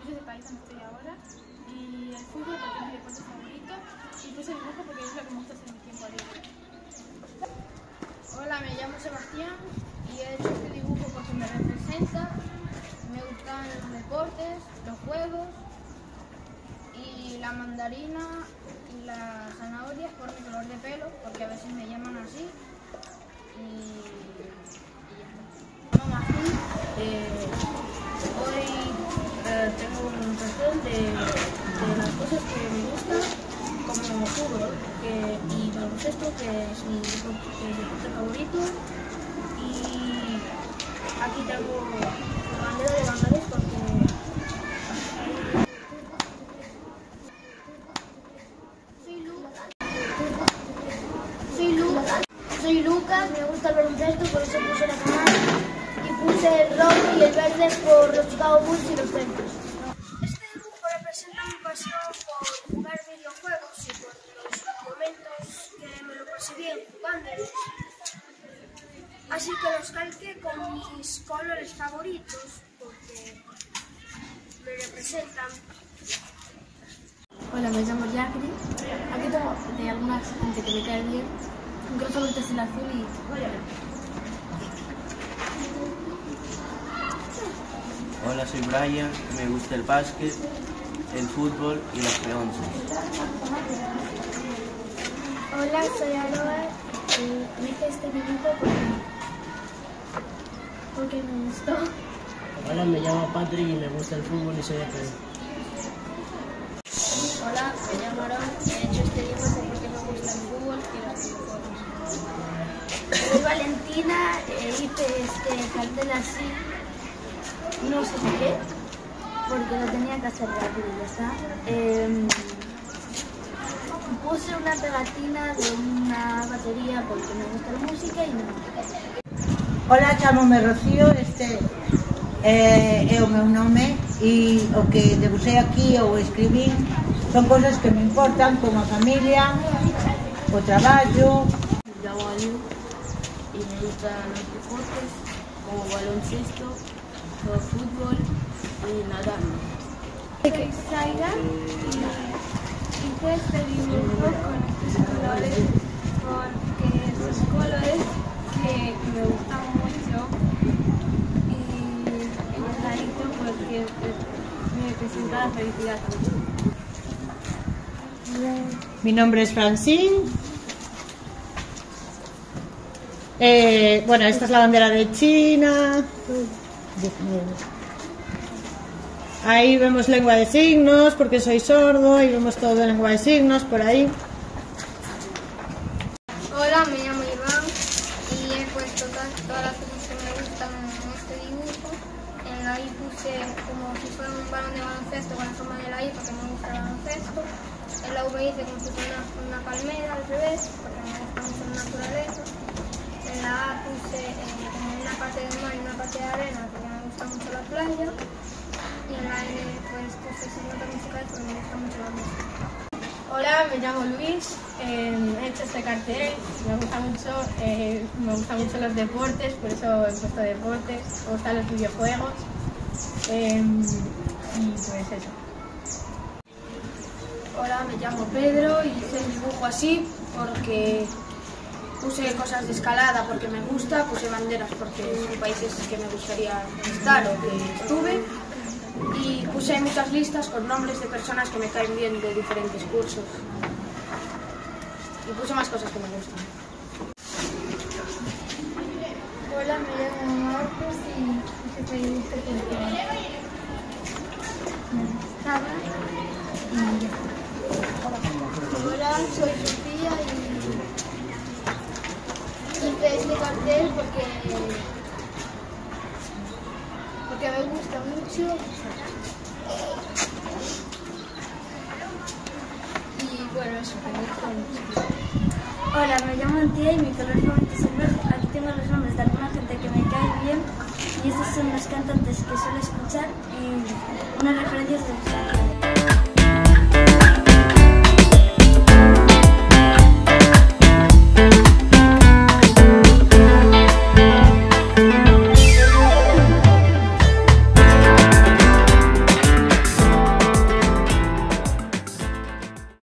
este es el país donde estoy ahora, y el fútbol porque es mi deporte favorito, y puse dibujo porque es lo que me gusta hacer en mi tiempo libre. Hola, me llamo Sebastián y he hecho este dibujo porque me representa, me gustan los deportes, los juegos y la mandarina y las zanahorias por mi color de pelo, porque a veces me llaman así. Y baloncesto, que es mi deporte, favorito. Y aquí tengo la bandera de Bangladesh porque Soy Lucas. Soy Lucas. Soy Lucas, me gusta el baloncesto, por eso puse la cámara. Y puse el rojo y el verde por los Chicago Bulls y los Celtics. Este dibujo representa mi pasión por jugar videojuegos y por los momentos que me lo pasé bien jugándolos. Así que los con mis colores favoritos porque me representan. Hola, me llamo Jacri. Aquí tengo de alguna gente que me cae bien. Un color favorito es el azul y... Hola, soy Brian, me gusta el básquet, el fútbol y las peonzas. Hola, soy Aroa y hice este dibujo porque, porque me gustó. Hola, me llamo Patrick y me gusta el fútbol y soy de Perú. Hola, me llamo Aaron. He hecho este dibujo porque me gusta el fútbol y los videojuegos. Soy Valentina hice este cartel así. No sé por qué, porque lo tenía que hacer rápido ya está. Em, puse una pegatina de una batería porque me gusta la música y no. Ola, chamome Rocío, este eh, é o meu nome e o que debusei aquí ou escribín son cosas que me importan como a familia, o traballo, llamo Aliu y me gustan los deportes como baloncesto, o fútbol y nadar. Soy Zaira y hice este dibujo con estos colores Mi nombre es Francine. Eh, bueno, esta es la bandera de China. Ahí vemos lengua de signos porque soy sordo. Ahí vemos todo de lengua de signos por ahí. La I puse como si fuera un balón de baloncesto con la forma de la I porque me gusta el baloncesto. En la V hice como si fuera una, una palmera al revés porque me gusta mucho la naturaleza. En la A puse eh, una parte de mar y una parte de arena porque me gusta mucho la playa. Y en la N pues puse nota musical porque me gusta mucho la música. Hola, me llamo Luis. eh, he hecho este cartel. Me gusta mucho, eh, me gustan mucho los deportes, por eso he puesto deportes. Me gustan los videojuegos. Eh, y pues eso. Hola, me llamo Pedro y hice el dibujo así porque puse cosas de escalada porque me gusta, puse banderas porque son países que me gustaría estar o que estuve y puse muchas listas con nombres de personas que me caen bien de diferentes cursos y puse más cosas que me gustan. Hola, me llamo Marcos y hice este dibujo porque me. Hola, soy Sofía y hice este cartel porque, porque me gusta mucho. Y bueno, eso me gusta mucho. Hola, me llamo Antía y mi color favorito es el verde. Aquí tengo los nombres de alguna gente que me cae y estos son los cantantes que suelo escuchar y unas referencias de